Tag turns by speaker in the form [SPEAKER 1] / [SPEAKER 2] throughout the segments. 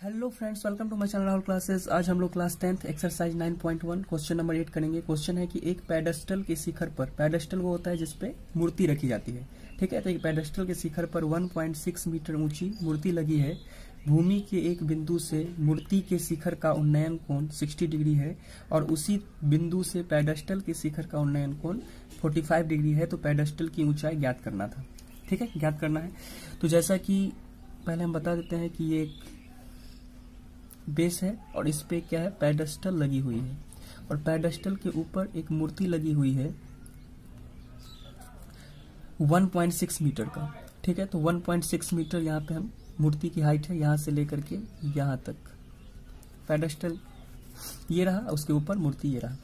[SPEAKER 1] Hello friends welcome to my channel Rahul classes आज हम लोग class tenth exercise 9.1 question number eight करेंगे। Question है कि एक पेडेस्टल के शिखर पर पेडेस्टल वो होता है जिसपे मूर्ति रखी जाती है। ठीक है तो एक पेडेस्टल के शिखर पर 1.6 मीटर ऊँची मूर्ति लगी है। भूमि के एक बिंदु से मूर्ति के शिखर का उन्नयन कोण 60 डिग्री है और उसी बिंदु से पेडेस्टल के शिखर का उन्नयन कोण 45 डिग्री है तो पेडेस्टल की ऊंचाई ज्ञात करना था। ठीक है, ज्ञात करना है। तो जैसा कि पहले हम बता देते हैं कि ये एक बेस है और इस पे क्या है, पेडस्टल लगी हुई है। और पेडस्टल के ऊपर एक मूर्ति लगी हुई है 1.6 मीटर का। ठीक है तो 1.6 मीटर यहाँ पे हम मूर्ति की हाइट है, यहाँ से लेकर के यहाँ तक। पेडस्टल ये रहा, उसके ऊपर मूर्ति ये रहा।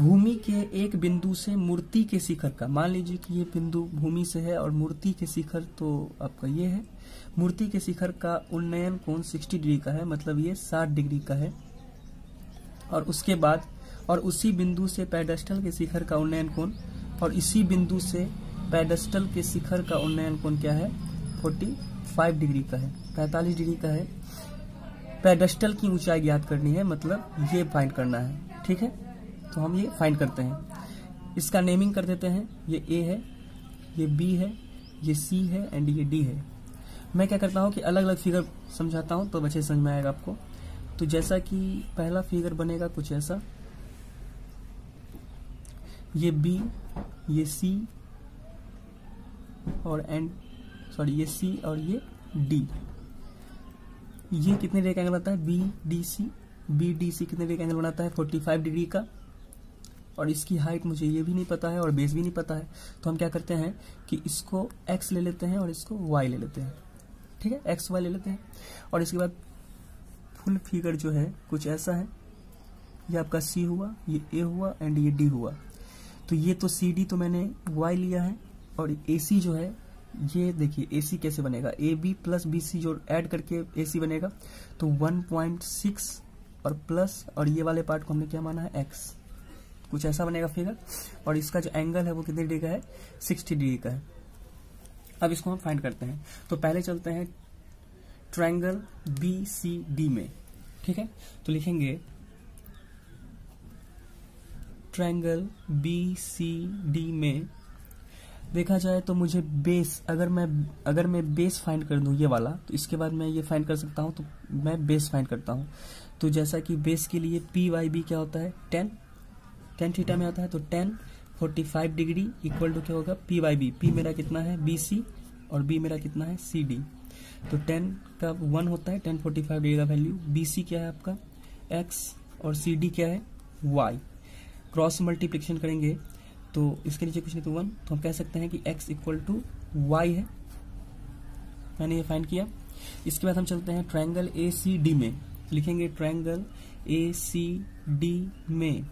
[SPEAKER 1] भूमि के एक बिंदु से मूर्ति के शिखर का। मान लीजिए कि ये बिंदु भूमि से है और मूर्ति के शिखर तो आपका ये है। मूर्ति के शिखर का उन्नयन कोण 60 डिग्री का है मतलब ये 60 डिग्री का है। और उसके बाद, और उसी बिंदु से पेडेस्टल के शिखर का उन्नयन कोण, और इसी बिंदु से पेडेस्टल के शिखर का उन्नयन कोण क्या है? 45 डिग्री का है। 45 डिग्री का है। पेडेस्टल की ऊंचाई ज्ञात करनी है मतलब ये फाइंड करना है। ठीक है? तो हम ये फाइंड करते हैं। इसका नेमिंग कर देते हैं। ये ए है, ये बी है, ये सी है एंड ये डी है। मैं क्या करता हूँ कि अलग अलग फिगर समझाता हूँ तो बच्चे समझ में आएगा आपको। तो जैसा कि पहला फिगर बनेगा कुछ ऐसा। ये बी ये सी और एंड सॉरी ये सी और ये डी ये कितने डिग्री का एंगल बनाता है? B D C B D C कितने डिग्री का एंगल बनाता है? 45 डिग्री का। और इसकी हाइट मुझे ये भी नहीं पता है और बेस भी नहीं पता है। तो हम क्या करते हैं कि इसको एक्स ले लेते हैं और इसको वाई ले लेते हैं। ठीक है? एक्स वाई ले लेते हैं। और इसके बाद फुल फिगर जो है, कुछ ऐसा है। ये आपका सी हुआ, ये ए हुआ एंड ये डी हुआ। तो ये तो सी डी तो मैंने वाई लिया है और ए सी जो है, ये देखिए ए सी कैसे बनेगा? A B plus B C जो ऐड करके ए सी बनेगा। तो 1.6 और प्लस और ये वाले पार्ट को हमने क्या माना है? एक्स कुछ ऐसा बनेगा फिगर और इसका जो एंगल है वो कितने डिग्री का है? 60 डिग्री का है। अब इसको हम फाइंड करते हैं। तो पहले चलते हैं ट्रायंगल बी सी डी में। ठीक है? तो लिखेंगे ट्रायंगल बी सी डी में, देखा जाए तो मुझे बेस अगर मैं अगर मैं बेस फाइंड कर दूँ ये वाला तो इसके बाद मैं ये फाइंड कर सकता हूँ तो मैं बेस फाइंड करता हूँ। तो जैसा कि बेस के लिए पी वाई बी क्या होता है? टेन टेन थीटा में आता है तो tan forty five degree equal to क्या होगा? पी वाई बी पी मेरा कितना है? बी सी और बी मेरा कितना है? सी डी तो टेन का वन होता है टेन फोर्टी फाइव डिग्री का वैल्यू बी सी क्या है आपका? एक्स और सी डी क्या है? वाई क्रॉस मल्टीप्लिकेशन करेंगे तो इसके नीचे कुछ नहीं तो वन तो हम कह सकते हैं कि एक्स इक्वल टू वाई है। मैंने ये फाइंड किया। इसके बाद हम चलते हैं ट्रायंगल ए सी डी में। लिखेंगे ट्रायंगल ए सी डी में।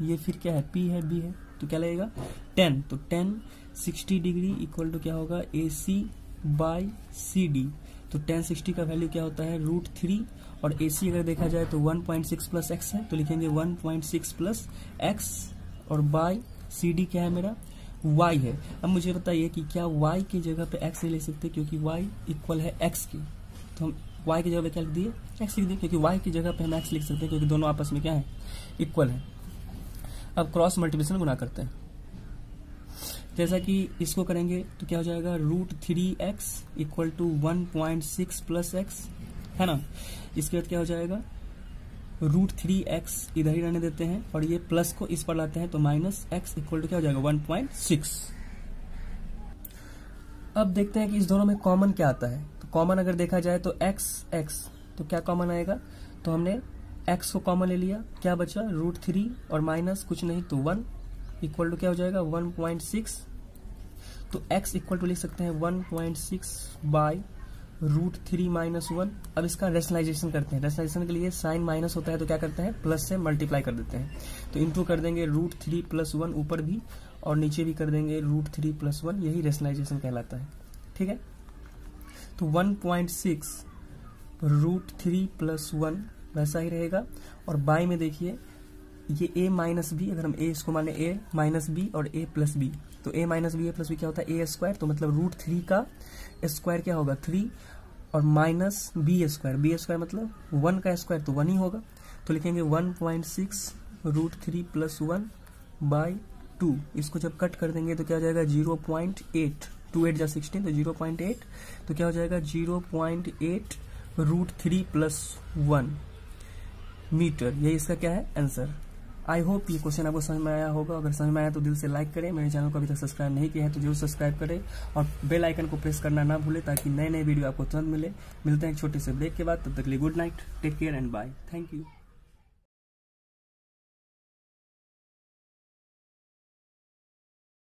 [SPEAKER 1] ये फिर क्या है? पी है बी है तो क्या लगेगा? टेन तो tan sixty degree equal to क्या होगा? A C by C D तो टेन सिक्सटी का वैल्यू क्या होता है? रूट थ्री और ए सी अगर देखा जाए तो one point six plus x है तो लिखेंगे one point six plus x और बाई सी डी क्या है मेरा? वाई है। अब मुझे बताइए कि क्या वाई की जगह पे एक्स ले सकते क्योंकि वाई इक्वल है एक्स की। तो हम वाई की जगह पे क्या लिख दिए? X लिख दिए, क्योंकि वाई की जगह पे हम एक्स लिख सकते हैं, क्योंकि दोनों आपस में क्या है? इक्वल है। अब क्रॉस मल्टीप्लिकेशन गुना करते हैं। जैसा कि इसको करेंगे तो क्या हो जाएगा? Root three x equal to one point six plus x है ना? इसके बाद क्या हो जाएगा? रूट थ्री एक्स इधर ही रहने देते हैं और ये प्लस को इस पर लाते हैं तो माइनस एक्स इक्वल टू क्या हो जाएगा? वन पॉइंट सिक्स अब देखते हैं कि इस दोनों में कॉमन क्या आता है। तो कॉमन अगर देखा जाए तो एक्स एक्स तो क्या कॉमन आएगा? तो हमने एक्स को कॉमन ले लिया। क्या बचा? रूट थ्री और माइनस कुछ नहीं तो वन इक्वल टू क्या हो जाएगा? वन पॉइंट सिक्स तो एक्स इक्वल टू लिख सकते हैं one point six by root three minus one अब इसका रेशनलाइजेशन करते हैं। रेशनलाइजेशन के लिए साइन माइनस होता है तो क्या करते हैं? प्लस से मल्टीप्लाई कर देते हैं। तो इंटू कर देंगे रूट थ्री प्लस वन ऊपर भी और नीचे भी कर देंगे रूट थ्री प्लस वन यही रेशनलाइजेशन कहलाता है। ठीक है? तो one point six root three plus one वैसा ही रहेगा। और बाई में देखिए, ये a माइनस बी अगर हम a इसको माने a माइनस बी और a प्लस बी तो a minus B A plus B क्या होता है? ए स्क्वायर तो मतलब रूट थ्री का स्क्वायर क्या होगा? थ्री और minus B square B square मतलब वन का स्क्वायर तो वन ही होगा। तो लिखेंगे one point six root three plus one by two इसको जब कट कर देंगे तो क्या हो जाएगा? Zero point eight two eight जा सिक्सटीन तो ज़ीरो पॉइंट एट तो क्या हो जाएगा? Zero point eight root three plus one metre, यही इसका क्या है? आंसर आई होप ये क्वेश्चन आपको समझ में आया होगा। अगर समझ में आया तो दिल से लाइक करें। मेरे चैनल को अभी तक सब्सक्राइब नहीं किया है तो ज़रूर सब्सक्राइब करें और बेल आइकन को प्रेस करना ना भूलें ताकि नए नए वीडियो आपको तुरंत मिले। मिलते हैं एक छोटे से ब्रेक के बाद। तब तक लिए good night take care and bye thank you